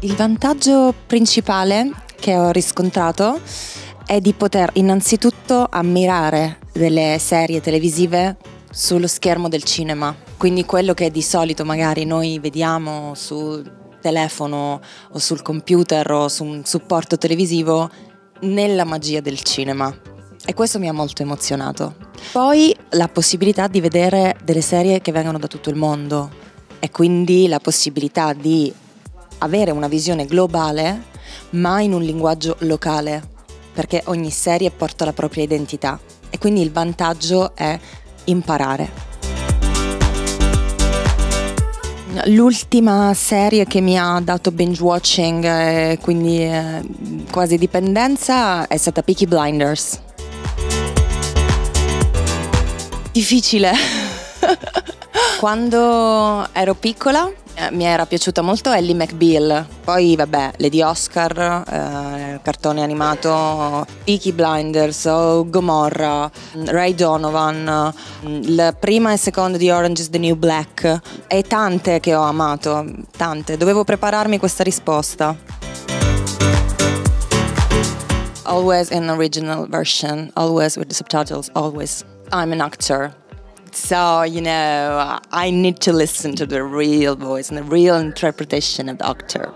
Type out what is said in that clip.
Il vantaggio principale che ho riscontrato è di poter innanzitutto ammirare delle serie televisive sullo schermo del cinema. Quindi quello che di solito magari noi vediamo sul telefono o sul computer o su un supporto televisivo nella magia del cinema. E questo mi ha molto emozionato. Poi la possibilità di vedere delle serie che vengono da tutto il mondo e quindi la possibilità di avere una visione globale ma in un linguaggio locale, perché ogni serie porta la propria identità e quindi il vantaggio è imparare. L'ultima serie che mi ha dato binge watching e quindi eh, quasi dipendenza è stata Peaky Blinders. Difficile. Quando ero piccola eh, mi era piaciuta molto Ellie McBeal, poi vabbè, Lady Oscar, eh, cartone animato, Peaky Blinders, oh, Gomorra, Ray Donovan, la prima e seconda di Orange is the New Black e tante che ho amato, tante. Dovevo prepararmi questa risposta. Always in original version, always with the subtitles, always. I'm an actor. So, you know, I need to listen to the real voice and the real interpretation of the actor.